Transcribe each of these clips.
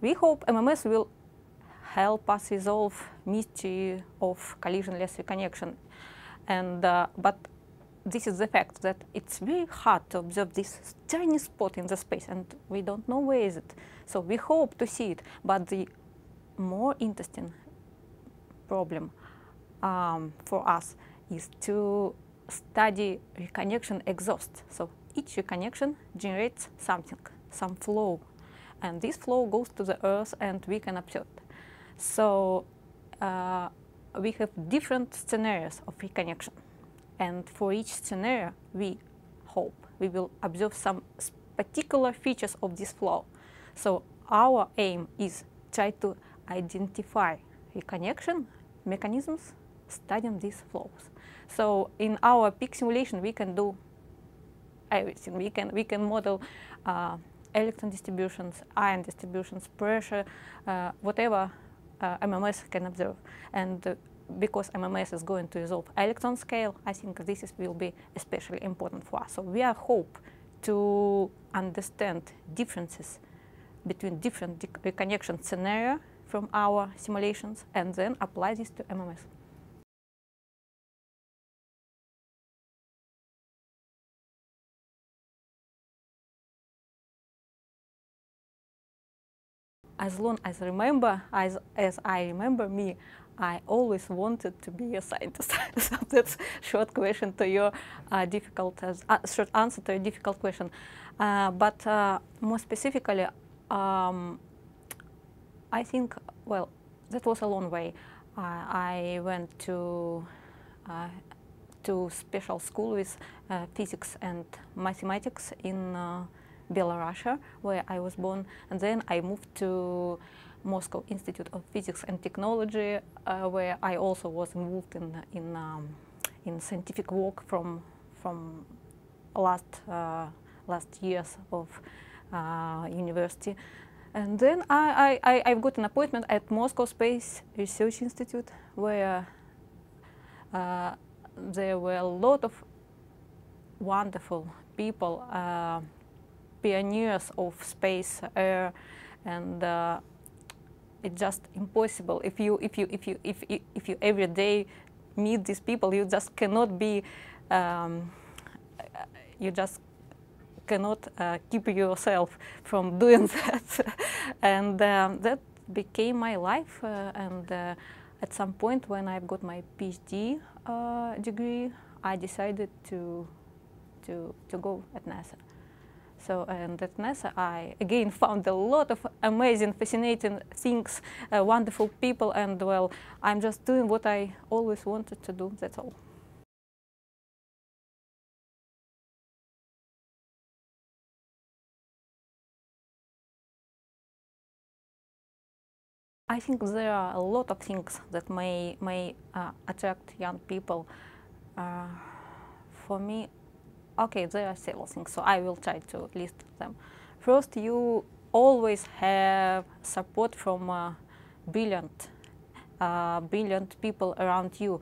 we hope MMS will help us resolve mystery of collisionless reconnection. And, uh, but this is the fact that it's very hard to observe this tiny spot in the space and we don't know where is it. So we hope to see it, but the more interesting problem um, for us is to study reconnection exhaust. So each reconnection generates something, some flow, and this flow goes to the Earth and we can observe. So uh, we have different scenarios of reconnection. And for each scenario, we hope we will observe some particular features of this flow. So our aim is try to identify reconnection mechanisms studying these flows. So in our peak simulation, we can do everything. We can, we can model uh, electron distributions, ion distributions, pressure, uh, whatever uh, MMS can observe. And uh, because MMS is going to resolve electron scale, I think this is, will be especially important for us. So we are hope to understand differences between different reconnection scenario from our simulations and then apply this to MMS. As long as I remember, as, as I remember me, I always wanted to be a scientist. so that's short question to your uh, difficult, uh, short answer to a difficult question. Uh, but uh, more specifically, um, I think, well, that was a long way. I went to uh, to special school with uh, physics and mathematics in Belarusia, where I was born, and then I moved to Moscow Institute of Physics and Technology, uh, where I also was involved in in um, in scientific work from from last uh, last years of uh, university. And then I, I, I, got an appointment at Moscow Space Research Institute, where uh, there were a lot of wonderful people uh, pioneers of space, air, and uh, it's just impossible. If you if you if you if if you every day meet these people, you just cannot be. Um, you just cannot uh, keep yourself from doing that, and um, that became my life. Uh, and uh, at some point, when I got my PhD uh, degree, I decided to to to go at NASA. So, and at NASA, I again found a lot of amazing, fascinating things, uh, wonderful people, and well, I'm just doing what I always wanted to do, that's all. I think there are a lot of things that may, may uh, attract young people. Uh, for me, Okay, there are several things, so I will try to list them. First, you always have support from uh, brilliant, uh, brilliant people around you,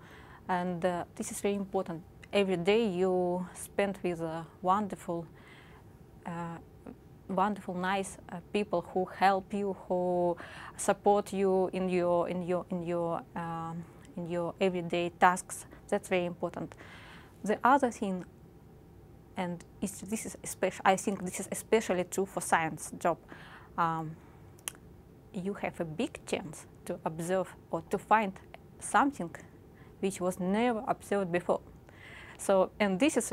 and uh, this is very important. Every day you spend with uh, wonderful, uh, wonderful, nice uh, people who help you, who support you in your in your in your um, in your everyday tasks. That's very important. The other thing and this is I think this is especially true for science job. Um, you have a big chance to observe or to find something which was never observed before. So, and this is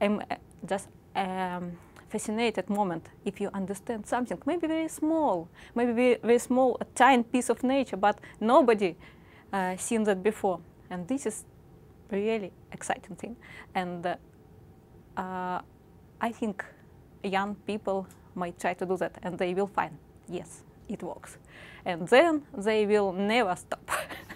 um, just um, fascinated moment if you understand something, maybe very small, maybe very, very small, a tiny piece of nature, but nobody uh, seen that before. And this is really exciting thing. And uh, uh, I think young people might try to do that and they will find, yes, it works. And then they will never stop.